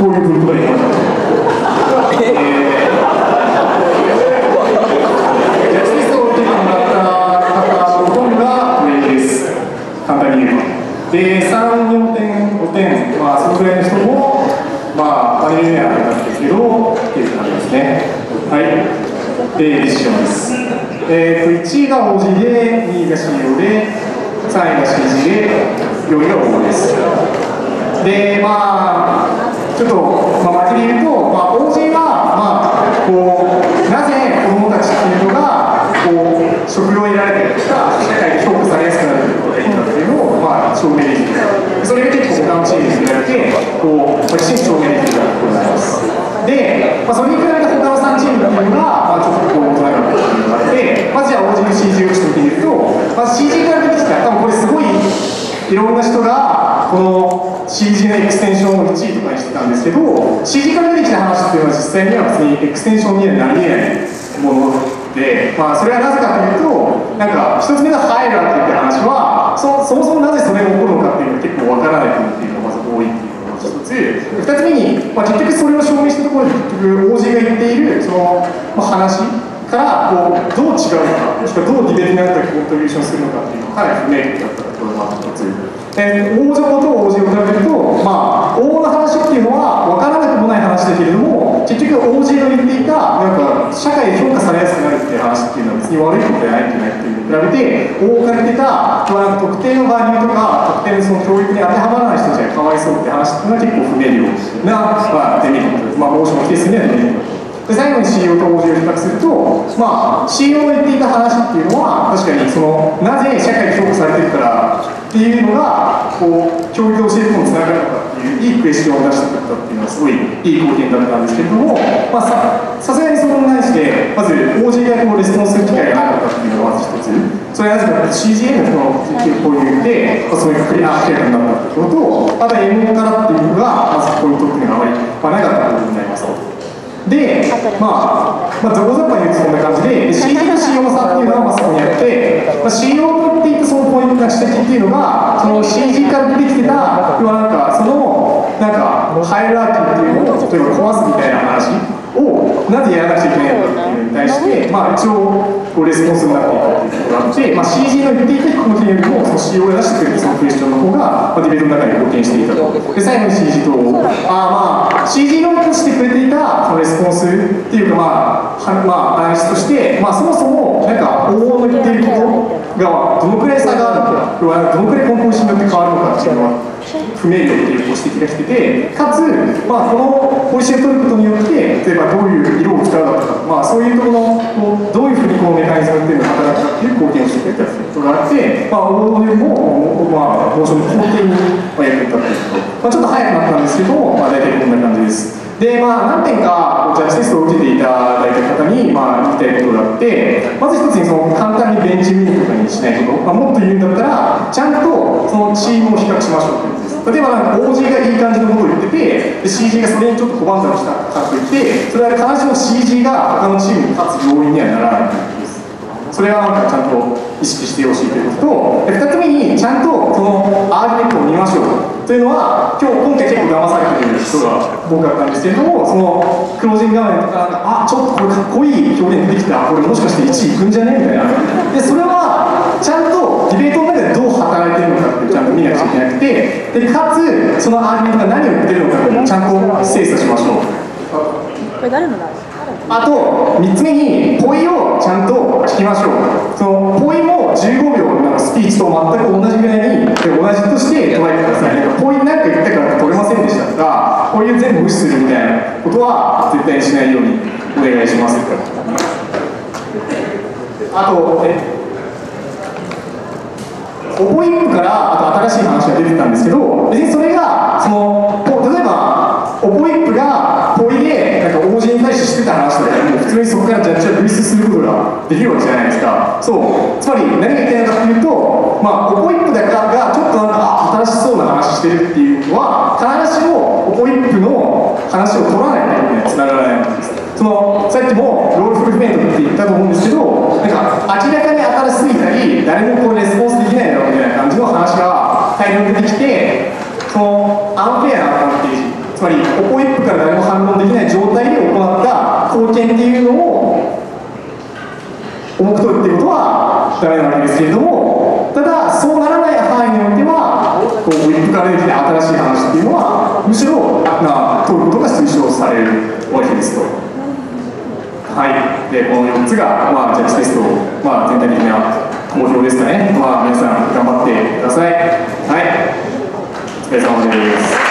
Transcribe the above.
こういう文化になっちゃう。えージャスティスを受けてもらった方のほとです。簡単に言えば。で、3、4点、5点、まあ、そのぐらいの人も、まあ、パネルにはあれなんですけど、っていう感じですね。はい。で、ディションです。えー、と1位が OG で、2位が CO で、3位が CG で、4位が OG です。で、まあ、ちょっと、まあ、真面目に言うと、まあ、OG は、まあ、こう、なぜ子供たちっていうのが、こう、食料を得られたりとか、社会で評価されやすくなるということがいいんだっていうのを、まあ、証明できる。それが結構他のチームに比べて、こう、きちんと証明できるということになります。で、まあ、それに比べて他の3チームっていうのが、まあ、ちょっとこう、大人がっていうのがあって、まずじゃあ OG の CG をちょっと見てみると、まず CG から出てきたら、多分これすごい、いろんな人がこの CG のエクステンションを1位とかにしてたんですけど CG から出てきた話っていうのは実際には別にエクステンションにはなり得ないもので、まあ、それはなぜかというとなんか一つ目のハイラーっていう話はそそもそもなぜそれが起こるのかっていうのが結構わからないっていうのがまず多いっていうのが一つ。二つ目に、まあ、結局それを証明したところで結局 OG が言っているその、まあ、話からこうどう違うのかもしくはどうディベートになったりコントリビューションするのかっていうのがかなり不明だったところが一つ。えー、大女と王子を比べると、まあ、王の話っていうのは分からなくもない話だけれども結局王子の言っていたなんか社会で評価されやすくなるっていう話っていうのは別に悪いことじゃないんじゃないっていうのに比べて王が言ってた、特定のバリューとか特定のその教育に当てはまらない人たちがかわいそうって話っていうのは結構不明瞭な、まあ、デメリットまあ、王子の否定するにはデメリットで最後に CEO と OG を比較すると、まあ、CEO の言っていた話っていうのは確かにそのなぜ社会で評価されてるからっていうのがこう教育を教えることにつながるのかっていういいクエスチョンを出してくれたっていうのはすごいいい貢献だったんですけれども、まあ、さすがにそのに対してまず OG がこうレスポンスする機会がなかったっていうのがまず一つそれはなぜか CGA のそのこういうで、まあ、そういうクリア明らかになったってこととあと M からっていうのがまずポイントっていうのがあまり、まあ、なかったことになりますと。で、まあ、まあ、ざこざこに言うとそんな感じで、CD と CO の差っていうのはまあそこにあって、まあ、CO っていくそのポイントっていうのが、その CG から出てきてた、要はなんか、その、なんか、ハイラーキーっていうのを、例えば壊すみたいな話を、なぜやらなくちゃいけないのかっていうのに対して、まあ、一応、こうレスポンスになっていくっていうところがあって、まあ、CG の言っていたこの点よりも、その CO が出してくれるそのクエスチョンの方が、まあ、ディベートの中に貢献していたと。で、最後に CG と、あまあ、CG のしてくれていたそのレスポンスっていうか、まあ、はまあ、話として、まあ、そもそも、なんか、応募の言っていることが、があるのか、要はどのくらい根本心によって変わるのかっていうのは、不明瞭っていうご指摘が来てて、かつ、まあ、このポリシーを取ることによって、例えばどういう色を使うだとか、まあ、そういうところの、どういうふうにこうメカニズムっていうのが働くかっていう貢献をしてくれたことがあって、まあ、応募よりも、まあ、モーションの肯定にまあ役に立っていると。まあ、ちょっと早くなったんですけども、まあ、大体こんな感じです。で、まあ、何点か、ジャステスを受けていただいた方に、まあ、言いたいことがあって、まず一つに、その、簡単にベンチミニとかにしないこと、まあ、もっと言うんだったら、ちゃんと、そのチームを比較しましょうってことです。例えば、なんか、OG がいい感じのことを言ってて、で CG がそれにちょっと拒んだりしたかといって、それは必ずしも CG が他のチームに勝つ要因にはならない。それはなんかちゃんと意識してほしいということと、2つ目にちゃんとそのアーギュメントを見ましょうというのは、今日今回結構騙されている人が多かったんですけれども、そのクロージング画面とか、あちょっとこれかっこいい表現出てきた、これもしかして1位いくんじゃねみたいな。で、それはちゃんとディベートの中でどう働いてるのかってちゃんと見なくちゃいけなくて、でかつ、そのアーギュメントが何を言ってるのかちゃんと精査しましょう。これ誰のだあと3つ目にポイをちゃんと聞きましょう。そのポイも15秒のスピーチと全く同じぐらいに同じとして捉えてください。なんかポイなんか言ったから取れませんでしたとかポイを全部無視するみたいなことは絶対にしないようにお願いします。あとえオポインプからあと新しい話が出てたんですけど別にそれがそのこう例えばオポインプがポイでなんか OG に対してしてた話だったらもう普通にそこからジャッジは類推することができるわけじゃないですか。そう。つまり何が言いたいかっていうとまあオポインプだからがちょっとなんかあ新しそうな話してるっていうのは必ずしもオポインプの話を取らないということにはつながらないんです。そのさっきも role fulfillment って言ったと思うんですけどなんか明らかに新しすぎたり誰もこうレスポンスできないだろうみたいな感じの話が大量に出てきてそのアンフェアなアドバンテージつつまりポポイップから誰も反論できない状態で行った貢献っていうのを重く取るっていうことはダメなわけですけれどもただそうならない範囲においてはこうウィップから出てきた新しい話っていうのはむしろな取ることが推奨されるわけですと。はい、でこの4つが、まあ、ジャッジテスト、まあ、全体的な目標ですかね、まあ、皆さん頑張ってください。はい、お疲れ様です。